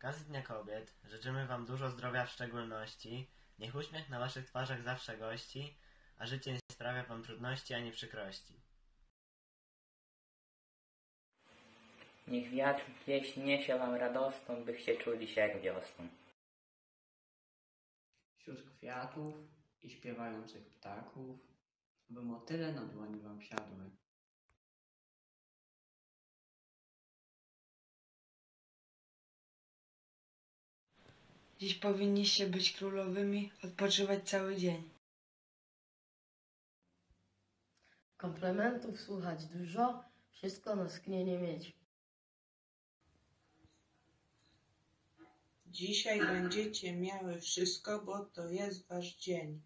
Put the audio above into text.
okazji Dnia Kobiet życzymy Wam dużo zdrowia w szczególności, niech uśmiech na Waszych twarzach zawsze gości, a życie nie sprawia Wam trudności ani przykrości. Niech wiatr pieśń niesie wam radosną, byście czuli się jak wiosną. Wśród kwiatów i śpiewających ptaków, by motyle na dłoni wam siadły. Dziś powinniście być królowymi, odpoczywać cały dzień. Komplementów słuchać dużo, wszystko na sknienie mieć. Dzisiaj będziecie miały wszystko, bo to jest wasz dzień.